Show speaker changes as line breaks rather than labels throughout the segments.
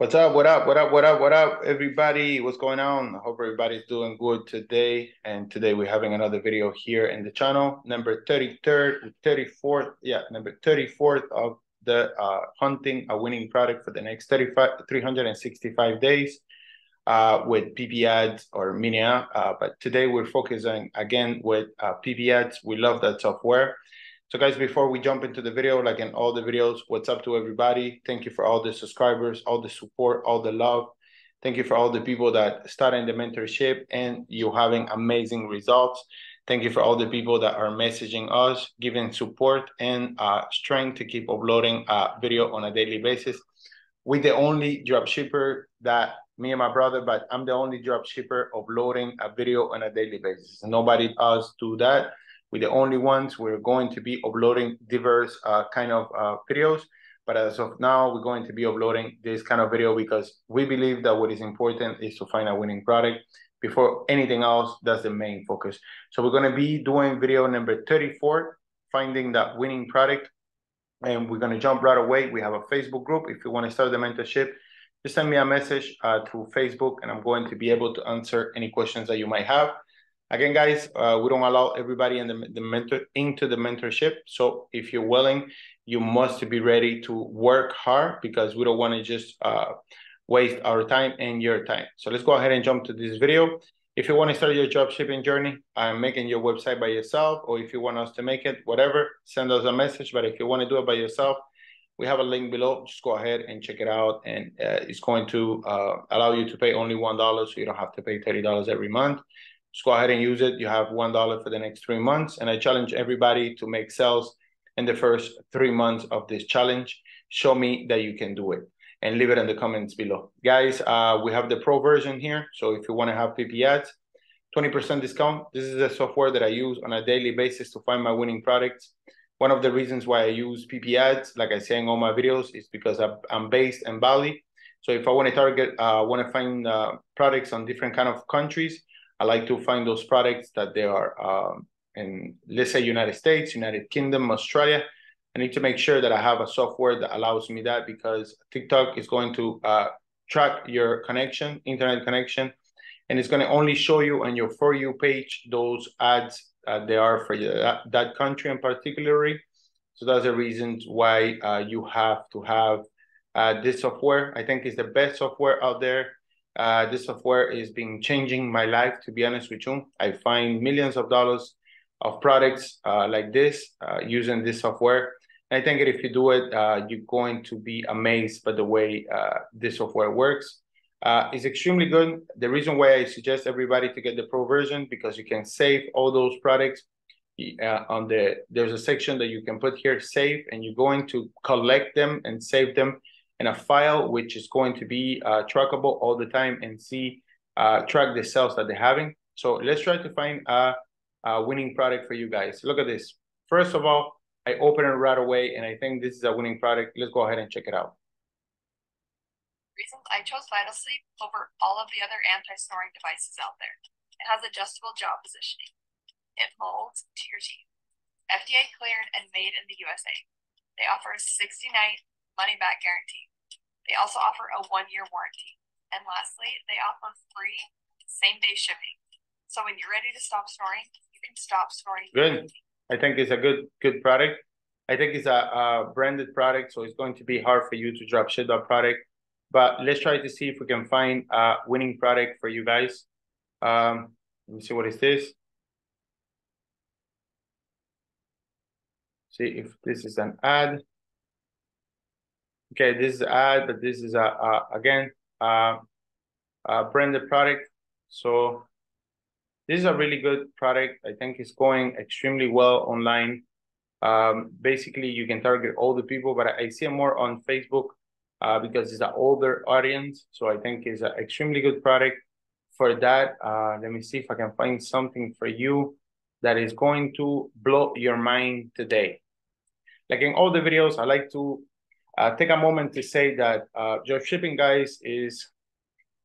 What's up? What up? What up? What up? What up, everybody? What's going on? I hope everybody's doing good today. And today we're having another video here in the channel, number 33rd, 34th, yeah, number 34th of the uh, hunting a winning product for the next 35, 365 days uh, with PiPiAds or Minea. Uh, but today we're focusing again with uh, PiPiAds. We love that software. So guys, before we jump into the video, like in all the videos, what's up to everybody? Thank you for all the subscribers, all the support, all the love. Thank you for all the people that started the mentorship and you having amazing results. Thank you for all the people that are messaging us, giving support and uh, strength to keep uploading a video on a daily basis. We're the only drop shipper that me and my brother, but I'm the only drop shipper uploading a video on a daily basis. Nobody else do that. We're the only ones. We're going to be uploading diverse uh, kind of uh, videos. But as of now, we're going to be uploading this kind of video because we believe that what is important is to find a winning product before anything else. That's the main focus. So we're going to be doing video number 34, finding that winning product. And we're going to jump right away. We have a Facebook group. If you want to start the mentorship, just send me a message uh, through Facebook and I'm going to be able to answer any questions that you might have. Again, guys, uh, we don't allow everybody in the, the mentor into the mentorship. So if you're willing, you must be ready to work hard because we don't want to just uh, waste our time and your time. So let's go ahead and jump to this video. If you want to start your drop shipping journey, I'm making your website by yourself, or if you want us to make it, whatever, send us a message. But if you want to do it by yourself, we have a link below. Just go ahead and check it out. And uh, it's going to uh, allow you to pay only $1 so you don't have to pay $30 every month. Just go ahead and use it. You have $1 for the next three months. And I challenge everybody to make sales in the first three months of this challenge. Show me that you can do it and leave it in the comments below. Guys, uh, we have the pro version here. So if you want to have PiPiAds, 20% discount. This is the software that I use on a daily basis to find my winning products. One of the reasons why I use PiPiAds, like I say in all my videos, is because I'm based in Bali. So if I want to target, uh, want to find uh, products on different kind of countries, I like to find those products that they are um, in, let's say, United States, United Kingdom, Australia. I need to make sure that I have a software that allows me that because TikTok is going to uh, track your connection, internet connection, and it's going to only show you on your For You page those ads uh, they are for that, that country in particularly. So that's the reason why uh, you have to have uh, this software. I think it's the best software out there uh, this software is been changing my life, to be honest with you. I find millions of dollars of products uh, like this uh, using this software. And I think if you do it, uh, you're going to be amazed by the way uh, this software works. Uh, it's extremely good. The reason why I suggest everybody to get the pro version because you can save all those products on the there's a section that you can put here save and you're going to collect them and save them in a file which is going to be uh, trackable all the time and see uh, track the sales that they're having. So let's try to find a, a, winning product for you guys. Look at this. First of all, I open it right away and I think this is a winning product. Let's go ahead and check it out.
Reasons I chose Vital Sleep over all of the other anti-snoring devices out there. It has adjustable jaw positioning. It molds to your teeth. FDA cleared and made in the USA. They offer a 60 night money back guarantee. They also offer a one year warranty. And lastly, they offer free same day shipping. So when you're ready to stop snoring, you can stop snoring.
Good. I think it's a good good product. I think it's a, a branded product, so it's going to be hard for you to drop ship that product. But let's try to see if we can find a winning product for you guys. Um, let me see what is this. See if this is an ad. Okay, this is ad, but this is a, a again a, a branded product. So this is a really good product. I think it's going extremely well online. Um, basically, you can target all the people, but I see more on Facebook uh, because it's an older audience. So I think it's an extremely good product for that. Uh, let me see if I can find something for you that is going to blow your mind today. Like in all the videos, I like to uh, take a moment to say that uh, drop shipping, guys, is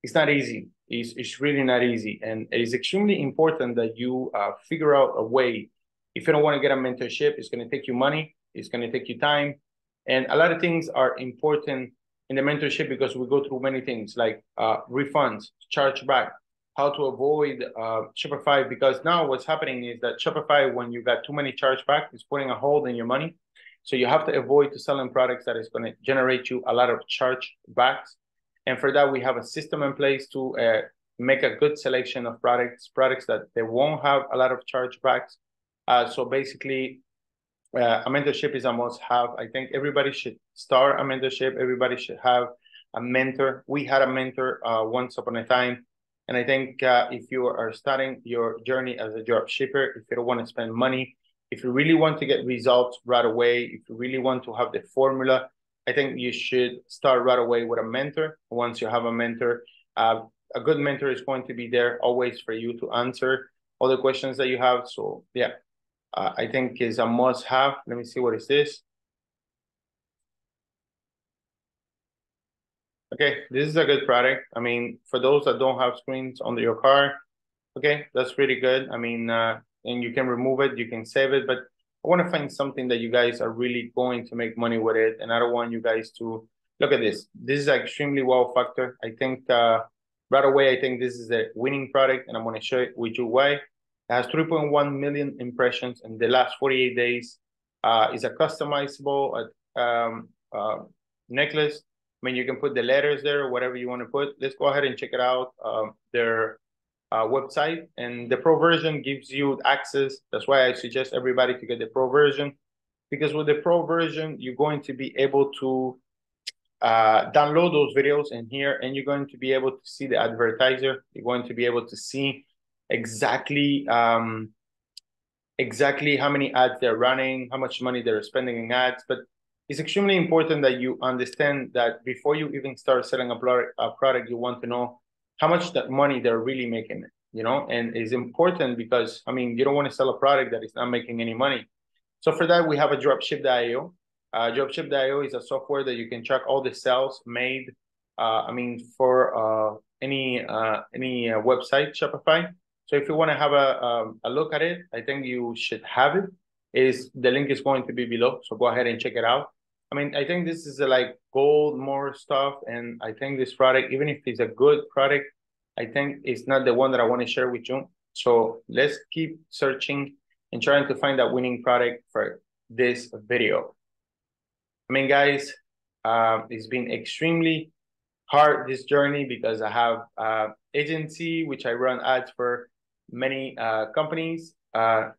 it's not easy. It's, it's really not easy. And it is extremely important that you uh, figure out a way. If you don't want to get a mentorship, it's going to take you money, it's going to take you time. And a lot of things are important in the mentorship because we go through many things like uh, refunds, chargeback, how to avoid uh, Shopify. Because now what's happening is that Shopify, when you got too many chargeback, is putting a hold in your money. So you have to avoid to selling products that is going to generate you a lot of charge backs. And for that, we have a system in place to uh, make a good selection of products, products that they won't have a lot of chargebacks. Uh, so basically, uh, a mentorship is a must have. I think everybody should start a mentorship. Everybody should have a mentor. We had a mentor uh, once upon a time. And I think uh, if you are starting your journey as a drop shipper, if you don't want to spend money, if you really want to get results right away, if you really want to have the formula, I think you should start right away with a mentor. Once you have a mentor, uh, a good mentor is going to be there always for you to answer all the questions that you have. So yeah, uh, I think is a must have. Let me see what is this. Okay, this is a good product. I mean, for those that don't have screens under your car, okay, that's pretty good. I mean, uh, and you can remove it, you can save it, but I want to find something that you guys are really going to make money with it. And I don't want you guys to look at this. This is extremely wow factor. I think uh, right away, I think this is a winning product and I'm going to show it with you why. It has 3.1 million impressions in the last 48 days. Uh, it's a customizable uh, um, uh, necklace. I mean, you can put the letters there, whatever you want to put. Let's go ahead and check it out. Um, their uh, website, and the pro version gives you access. That's why I suggest everybody to get the pro version, because with the pro version, you're going to be able to uh, download those videos in here, and you're going to be able to see the advertiser. You're going to be able to see exactly um, exactly how many ads they're running, how much money they're spending in ads. But it's extremely important that you understand that before you even start selling a product, a product you want to know how much that money they're really making, you know, and it's important because I mean you don't want to sell a product that is not making any money. So for that we have a dropship.io. Uh, dropship.io is a software that you can track all the sales made. Uh, I mean for uh, any uh, any uh, website Shopify. So if you want to have a um, a look at it, I think you should have it. Is the link is going to be below, so go ahead and check it out. I mean, I think this is a, like gold more stuff, and I think this product, even if it's a good product, I think it's not the one that I want to share with you. So let's keep searching and trying to find that winning product for this video. I mean, guys, uh, it's been extremely hard this journey because I have uh, agency which I run ads for many uh, companies, uh,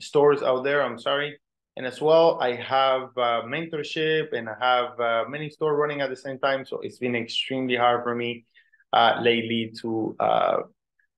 stores out there. I'm sorry, and as well, I have mentorship and I have uh, many store running at the same time. So it's been extremely hard for me uh, lately to uh,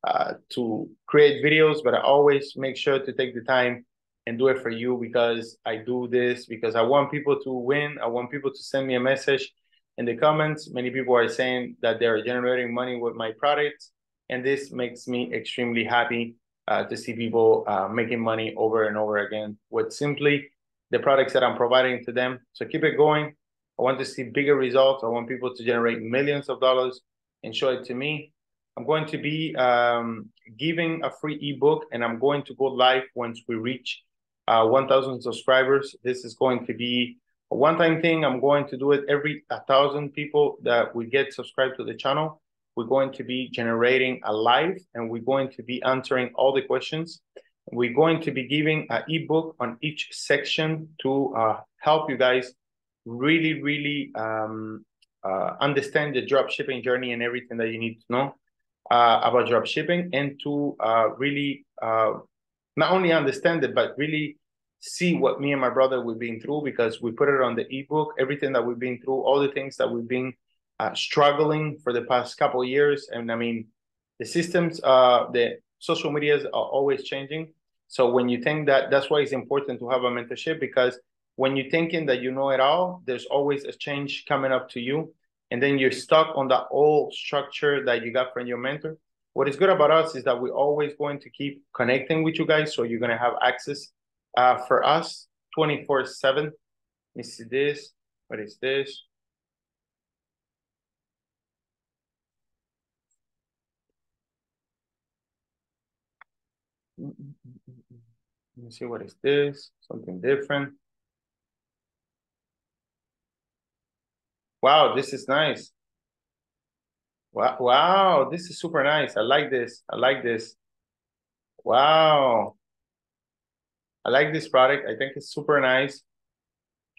uh, to create videos, but I always make sure to take the time and do it for you because I do this because I want people to win. I want people to send me a message in the comments. Many people are saying that they're generating money with my products, and this makes me extremely happy uh, to see people uh, making money over and over again with simply the products that I'm providing to them. So keep it going. I want to see bigger results. I want people to generate millions of dollars and show it to me. I'm going to be um, giving a free ebook and I'm going to go live once we reach uh, 1,000 subscribers. This is going to be a one-time thing. I'm going to do it every 1,000 people that we get subscribed to the channel we're going to be generating a live and we're going to be answering all the questions. We're going to be giving an ebook on each section to uh, help you guys really, really um, uh, understand the drop shipping journey and everything that you need to know uh, about drop shipping and to uh, really uh, not only understand it, but really see what me and my brother we've been through because we put it on the ebook, everything that we've been through, all the things that we've been uh, struggling for the past couple of years. And I mean, the systems, uh, the social medias are always changing. So when you think that, that's why it's important to have a mentorship because when you're thinking that you know it all, there's always a change coming up to you. And then you're stuck on that old structure that you got from your mentor. What is good about us is that we're always going to keep connecting with you guys. So you're going to have access uh, for us 24 7. Let me see this. What is this? Mm, mm, mm, Let me see what is this, something different. Wow, this is nice. Wow, wow, this is super nice. I like this. I like this. Wow. I like this product. I think it's super nice.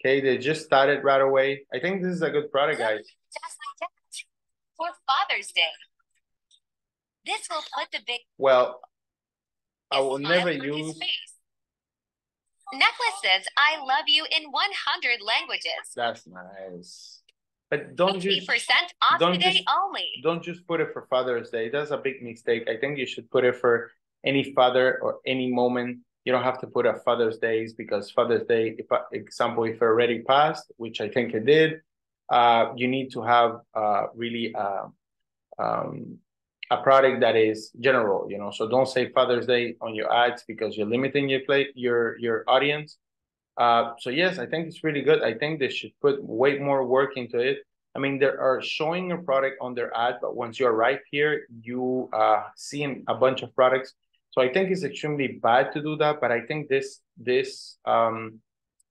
Okay, they just started right away. I think this is a good product, guys.
Just like that. For Father's Day. This will put the big
Well, I will never use
face. Necklace says I love you in 100 languages.
that's nice. But don't
50%
just
off
don't
today
just-
only.
don't just put it for Father's Day. That's a big mistake. I think you should put it for any father or any moment. You don't have to put a Father's Days because Father's Day, if example, if it already passed, which I think it did, uh, you need to have uh really uh, um a product that is general, you know. So don't say Father's Day on your ads because you're limiting your play your your audience. Uh, so yes, I think it's really good. I think they should put way more work into it. I mean, they are showing a product on their ad, but once you arrive here, you uh see a bunch of products. So I think it's extremely bad to do that, but I think this this um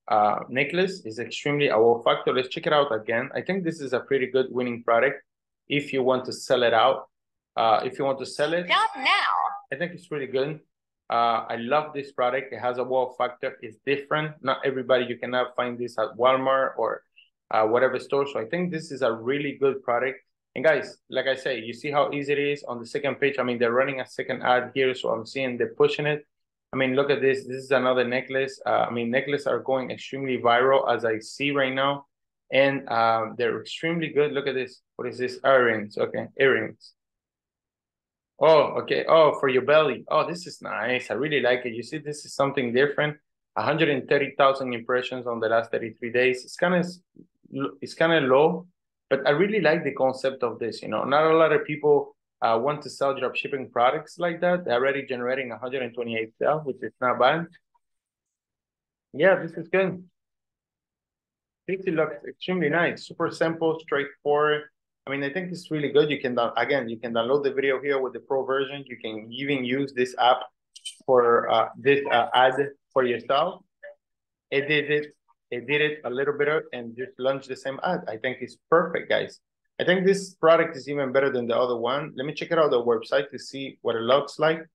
uh necklace is extremely a wow factor. Let's check it out again. I think this is a pretty good winning product if you want to sell it out. Uh, if you want to sell it,
Shop now.
I think it's really good. Uh, I love this product. It has a wow factor. It's different. Not everybody you cannot find this at Walmart or uh, whatever store. So I think this is a really good product. And guys, like I say, you see how easy it is on the second page. I mean, they're running a second ad here, so I'm seeing they're pushing it. I mean, look at this. This is another necklace. Uh, I mean, necklaces are going extremely viral as I see right now, and um, they're extremely good. Look at this. What is this? Earrings. Okay, earrings. Oh, okay. Oh, for your belly. Oh, this is nice. I really like it. You see, this is something different. 130,000 impressions on the last 33 days. It's kind of it's kind of low, but I really like the concept of this. You know, not a lot of people uh, want to sell drop shipping products like that. They're already generating 128 sales, which is not bad. Yeah, this is good. It looks extremely nice. Super simple, straightforward. I mean, I think it's really good. You can again, you can download the video here with the pro version. You can even use this app for uh, this uh, ad for yourself. It did it. It did it a little bit and just launched the same ad. I think it's perfect, guys. I think this product is even better than the other one. Let me check it out the website to see what it looks like.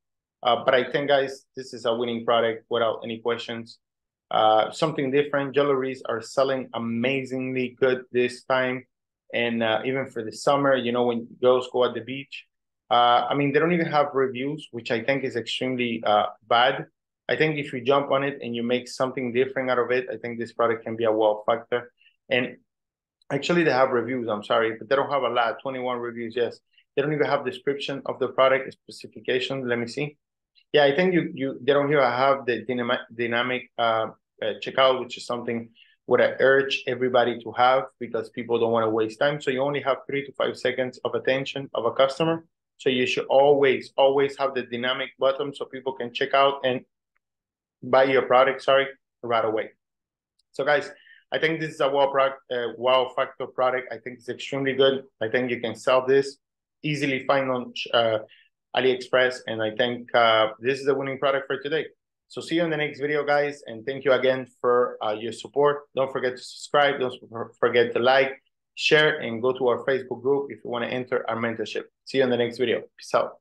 Uh, but I think, guys, this is a winning product without any questions. Uh, something different. Jewelries are selling amazingly good this time and uh, even for the summer, you know, when girls go at the beach. Uh, I mean, they don't even have reviews, which I think is extremely uh, bad. I think if you jump on it and you make something different out of it, I think this product can be a wow factor. And actually, they have reviews. I'm sorry, but they don't have a lot. 21 reviews. Yes, they don't even have description of the product specification. Let me see. Yeah, I think you you they don't here have the dynamic dynamic uh, uh, checkout, which is something what I urge everybody to have because people don't want to waste time. So you only have three to five seconds of attention of a customer. So you should always, always have the dynamic button so people can check out and buy your product, sorry, right away. So guys, I think this is a wow product, uh, wow factor product. I think it's extremely good. I think you can sell this easily find on uh, AliExpress. And I think uh, this is a winning product for today. So see you in the next video, guys. And thank you again for uh, your support. Don't forget to subscribe. Don't forget to like, share, and go to our Facebook group if you want to enter our mentorship. See you in the next video. Peace out.